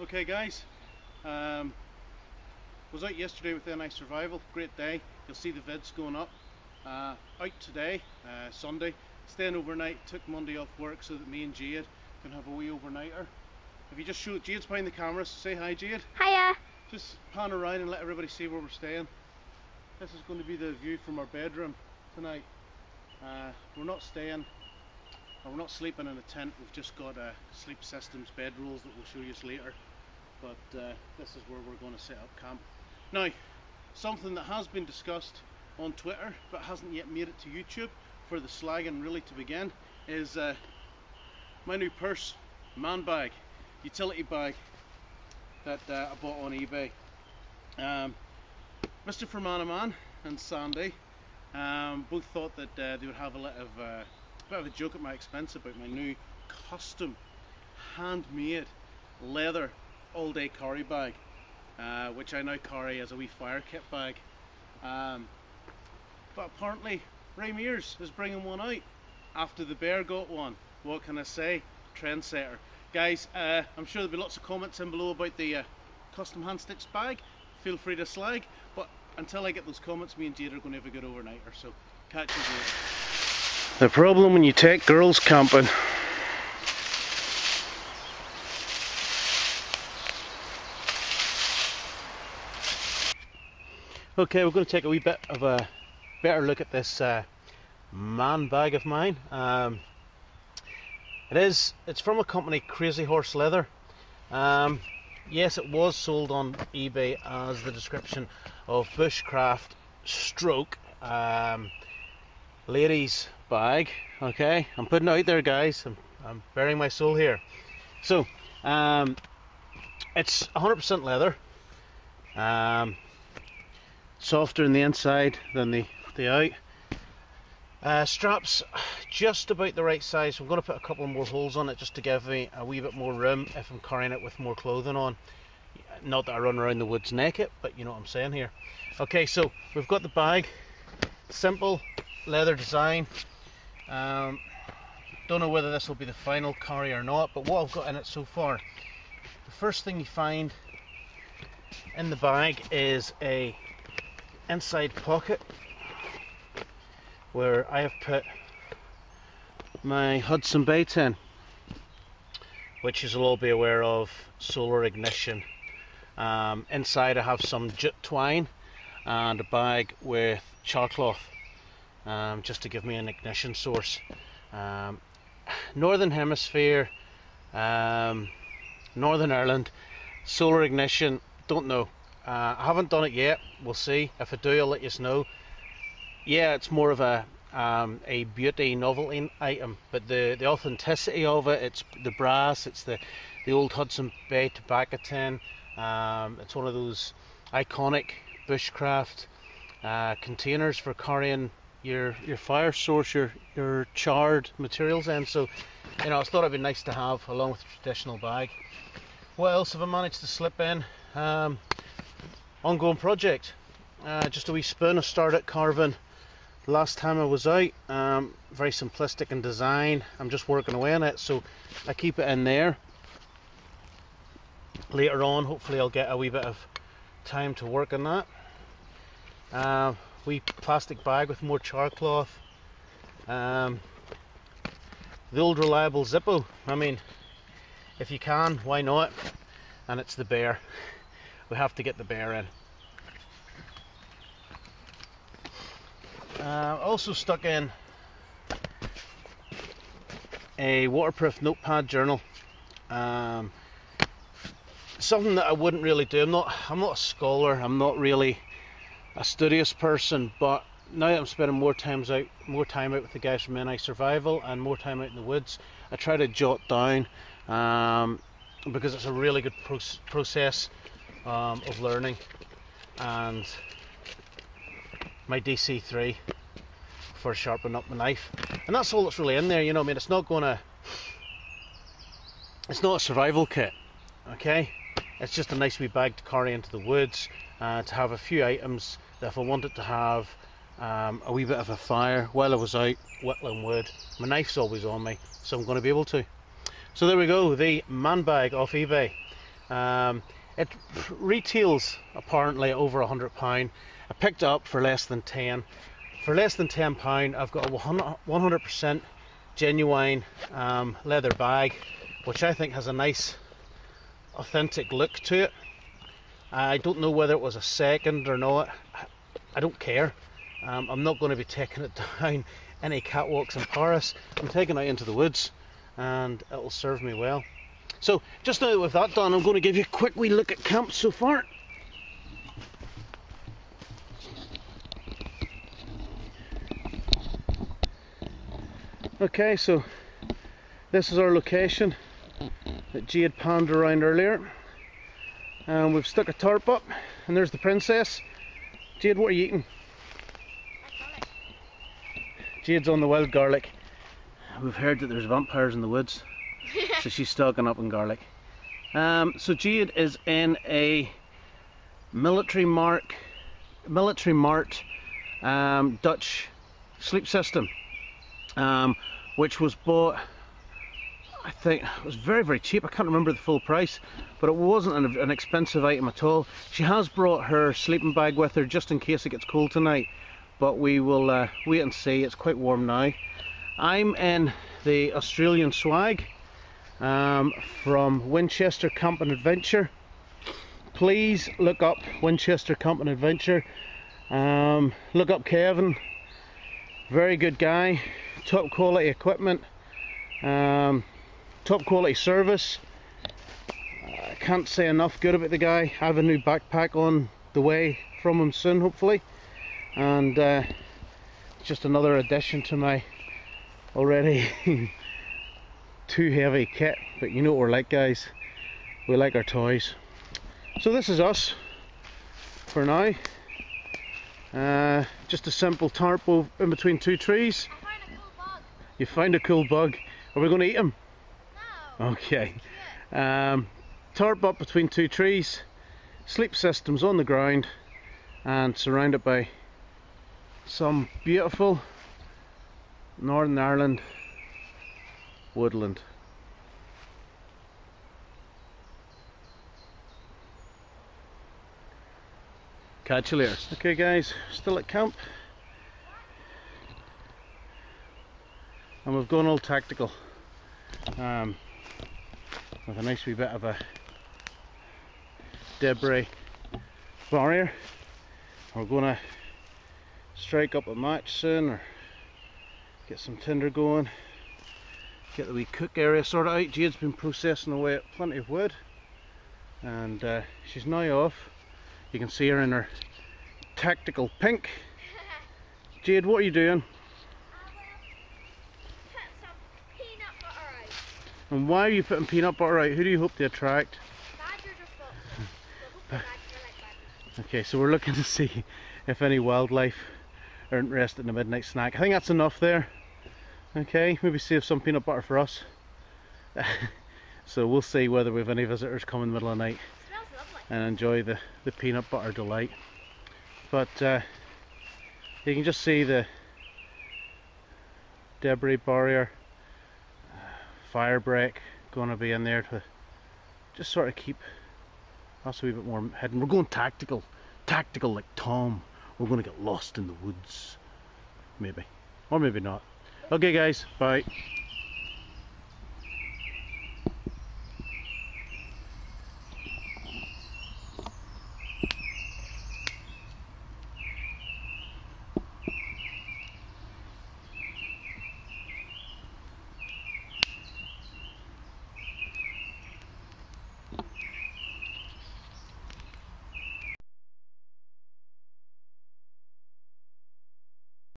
Okay guys, um, was out yesterday with NI Survival, great day, you'll see the vids going up. Uh, out today, uh, Sunday, staying overnight, took Monday off work so that me and Jade can have a wee overnighter. If you just show, Jade's behind the camera, so say hi Jade. Hiya. Just pan around and let everybody see where we're staying. This is going to be the view from our bedroom tonight. Uh, we're not staying we're not sleeping in a tent, we've just got uh, sleep systems, bedrolls that we'll show you later. But uh, this is where we're going to set up camp. Now, something that has been discussed on Twitter but hasn't yet made it to YouTube for the slagging really to begin is uh, my new purse, man bag, utility bag that uh, I bought on eBay. Um, Mr. Fermanaghman and Sandy um, both thought that uh, they would have a lot of uh, bit of a joke at my expense about my new custom handmade leather all day carry bag uh, which I now carry as a wee fire kit bag. Um, but apparently Ray Mears is bringing one out after the bear got one. What can I say? Trendsetter. Guys uh, I'm sure there'll be lots of comments in below about the uh, custom hand stitched bag. Feel free to slag but until I get those comments me and Jade are going to have a good overnighter so catch you later the problem when you take girls camping Okay, we're going to take a wee bit of a better look at this uh, man bag of mine. Um, it is, it's from a company, Crazy Horse Leather. Um, yes, it was sold on eBay as the description of bushcraft stroke um, ladies bag. Okay, I'm putting out there, guys. I'm, I'm bearing my soul here. So, um, it's 100% leather. Um, softer in the inside than the the out. Uh, straps just about the right size. I'm going to put a couple more holes on it just to give me a wee bit more room if I'm carrying it with more clothing on. Not that I run around the woods naked, but you know what I'm saying here. Okay, so we've got the bag. Simple leather design. Um, don't know whether this will be the final carry or not, but what I've got in it so far. The first thing you find in the bag is a inside pocket where I have put my Hudson Bay tin which you'll all be aware of solar ignition um, inside I have some jute twine and a bag with char cloth um, just to give me an ignition source. Um, Northern Hemisphere, um, Northern Ireland, solar ignition, don't know. Uh, I haven't done it yet, we'll see. If I do, I'll let you know. Yeah, it's more of a um, a beauty novelty item, but the, the authenticity of it, it's the brass, it's the, the old Hudson Bay tobacco tin, um, it's one of those iconic bushcraft uh, containers for carrying your your fire source, your your charred materials in. So, you know, I thought it'd be nice to have along with the traditional bag. What else have I managed to slip in? Um, ongoing project. Uh, just a wee spoon I started carving last time I was out. Um, very simplistic in design. I'm just working away on it, so I keep it in there. Later on, hopefully, I'll get a wee bit of time to work on that. Uh, wee plastic bag with more char cloth. Um, the old reliable Zippo. I mean, if you can, why not? And it's the bear. We have to get the bear in. Uh, also stuck in a waterproof notepad journal. Um, something that I wouldn't really do. I'm not. I'm not a scholar. I'm not really a studious person, but now that I'm spending more times out, more time out with the guys from NI Survival and more time out in the woods, I try to jot down um, because it's a really good pro- process um, of learning. And my DC3 for sharpening up the knife, and that's all that's really in there. You know, I mean, it's not gonna, it's not a survival kit, okay? It's just a nice wee bag to carry into the woods, uh, to have a few items that if I wanted to have um, a wee bit of a fire while I was out whittling wood, my knife's always on me, so I'm going to be able to. So there we go, the man bag off eBay. Um, it retails apparently over a hundred pound. I picked it up for less than ten. For less than ten pound, I've got a 100% genuine um, leather bag, which I think has a nice, authentic look to it. I don't know whether it was a second or not. I don't care. Um, I'm not going to be taking it down any catwalks in Paris. I'm taking it into the woods, and it'll serve me well. So, just now with that done, I'm going to give you a quick wee look at camp so far. Okay, so this is our location that Jade panned around earlier. And we've stuck a tarp up, and there's the princess. Jade, what are you eating? Jade's on the wild garlic. We've heard that there's vampires in the woods, so she's stocking up on garlic. Um, so Jade is in a military mark, military mart um, Dutch sleep system um, which was bought I think it was very very cheap. I can't remember the full price but it wasn't an, an, expensive item at all. She has brought her sleeping bag with her just in case it gets cold tonight but we will uh, wait and see. It's quite warm now. I'm in the Australian swag um, from Winchester Camping Adventure. Please look up Winchester Camping Adventure. Um, look up Kevin. Very good guy. Top quality equipment. Um, top quality service. I can't say enough good about the guy. I have a new backpack on the way from him soon hopefully. And uh, just another addition to my already too heavy kit. But you know what we're like guys. We like our toys. So this is us for now. Uh, just a simple tarp in between two trees. You found a cool bug. Are we going to eat him? Okay. Um, tarp up between two trees, sleep systems on the ground, and surrounded by some beautiful Northern Ireland woodland. Catch you later. Okay guys, still at camp. and we've gone all tactical um, with a nice wee bit of a debris barrier. We're going to strike up a match soon or get some tinder going. Get the wee cook area sorted out. Jade's been processing away at plenty of wood. And uh, she's now off. You can see her in her tactical pink. Jade what are you doing And why are you putting peanut butter out? Who do you hope to attract? okay, so we're looking to see if any wildlife are interested in a midnight snack. I think that's enough there. Okay, maybe save some peanut butter for us. so we'll see whether we have any visitors come in the middle of the night and enjoy the, the peanut butter delight. But uh, you can just see the debris barrier fire break going to be in there to just sort of keep us a wee bit more hidden. We're going tactical, tactical like Tom. We're going to get lost in the woods, maybe, or maybe not. Okay guys, bye.